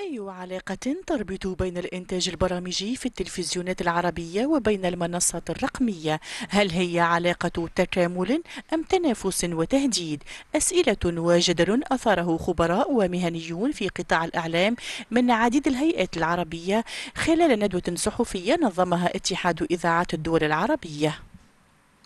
أي علاقة تربط بين الإنتاج البرامجي في التلفزيونات العربية وبين المنصات الرقمية؟ هل هي علاقة تكامل أم تنافس وتهديد؟ أسئلة وجدل أثاره خبراء ومهنيون في قطاع الإعلام من عديد الهيئات العربية خلال ندوة صحفية نظمها اتحاد إذاعات الدول العربية.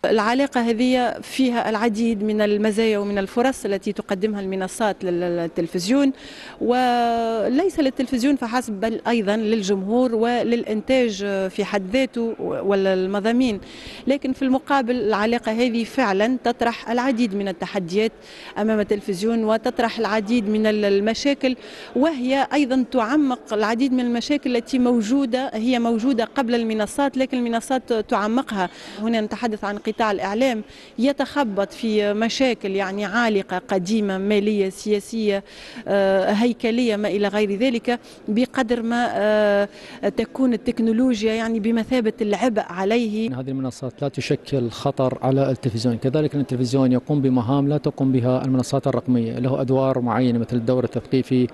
العلاقة هذه فيها العديد من المزايا ومن الفرص التي تقدمها المنصات للتلفزيون وليس للتلفزيون فحسب بل أيضا للجمهور وللإنتاج في حد ذاته والمضامين لكن في المقابل العلاقة هذه فعلا تطرح العديد من التحديات أمام التلفزيون وتطرح العديد من المشاكل وهي أيضا تعمق العديد من المشاكل التي موجودة هي موجودة قبل المنصات لكن المنصات تعمقها. هنا نتحدث عن قطاع الإعلام يتخبط في مشاكل يعني عالقة قديمة مالية سياسية آه، هيكلية ما إلى غير ذلك بقدر ما آه، تكون التكنولوجيا يعني بمثابة العبء عليه. هذه المنصات لا تشكل خطر على التلفزيون. كذلك التلفزيون يقوم بمهام لا تقوم بها المنصات الرقمية. له أدوار معينة مثل الدور التثقيفي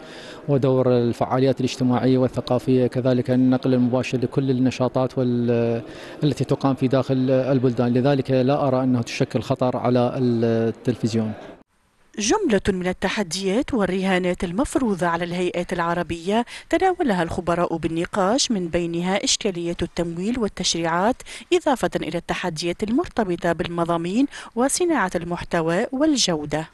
ودور الفعاليات الاجتماعية والثقافية. كذلك النقل المباشر لكل النشاطات التي تقام في داخل البلدان. لذلك لا أرى أنه تشكل خطر على التلفزيون. جملة من التحديات والرهانات المفروضة على الهيئات العربية تناولها الخبراء بالنقاش من بينها إشكالية التمويل والتشريعات إضافة إلى التحديات المرتبطة بالمضامين وصناعة المحتوى والجودة.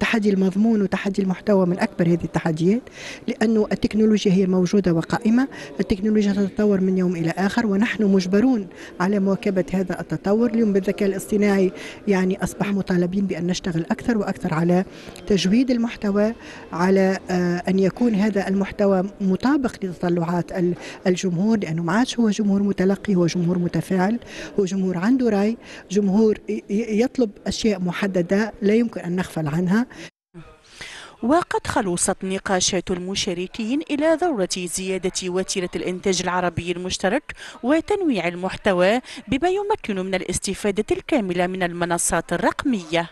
تحدي المضمون وتحدي المحتوى من أكبر هذه التحديات لأنه التكنولوجيا هي موجودة وقائمة التكنولوجيا تتطور من يوم إلى آخر ونحن مجبرون على مواكبة هذا التطور. اليوم بالذكاء الاصطناعي يعني أصبح مطالبين بأن نشتغل أكثر وأكثر على تجويد المحتوى على آه، أن يكون هذا المحتوى مطابق لتطلعات الجمهور لأنه ما عادش هو جمهور متلقي هو جمهور متفاعل هو جمهور عنده رأي جمهور يطلب أشياء محددة لا يمكن أن نغفل عنها. عنها وقد خلصت نقاشات المشاركين إلى ضرورة زيادة وتيرة الإنتاج العربي المشترك وتنويع المحتوى بما يمكن من الاستفادة الكاملة من المنصات الرقمية.